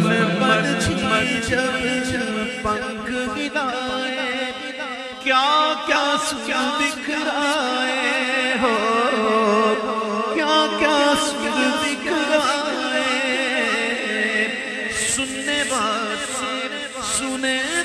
बन मन जब पंख हिलाए क्या क्या सुन दिख रहा है हो क्या क्या सुन दिख रहा है, सुनने बात सुने तुम